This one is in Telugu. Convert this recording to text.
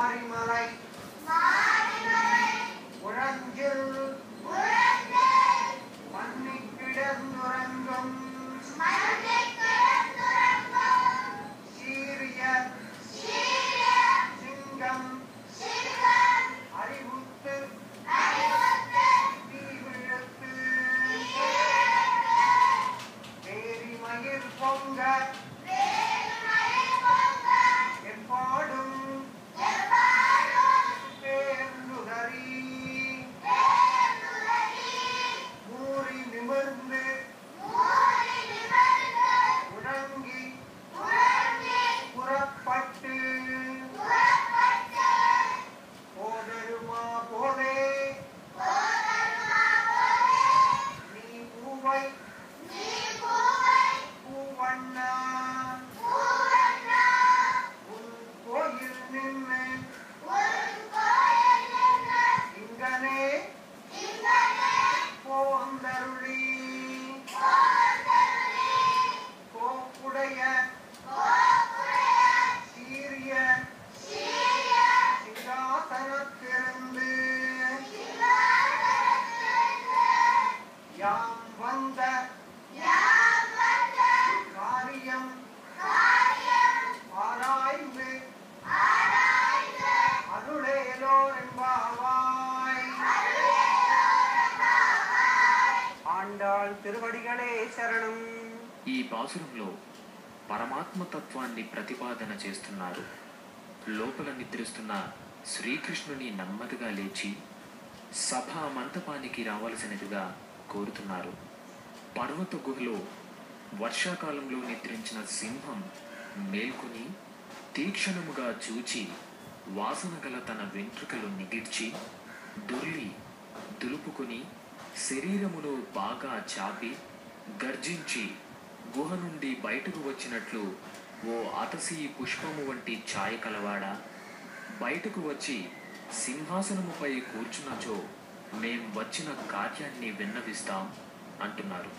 I'm alright. ఈ బాసురంలో పరమాత్మ తత్వాన్ని ప్రతిపాదన చేస్తున్నారు. లోపల నిద్రిస్తున్న శ్రీకృష్ణుని నెమ్మదిగా లేచి సభా మంటపానికి రావలసినదిగా కోరుతున్నారు. పర్వత గుహలో వర్షాకాలంలో నిద్రించిన సింహం మేల్కొని తీక్షణముగా చూచి వాసన గల తన వెంట్రుకలు నిగిడ్చి దుర్లి దులుపుకొని శరీరమును బాగా చాపి గర్జించి గుహ నుండి బయటకు వచ్చినట్లు ఓ అతసి పుష్పము వంటి ఛాయ కలవాడ బయటకు వచ్చి సింహాసనముపై కూర్చున్నచో మేము వచ్చిన కార్యాన్ని విన్నవిస్తాం అంటున్నారు.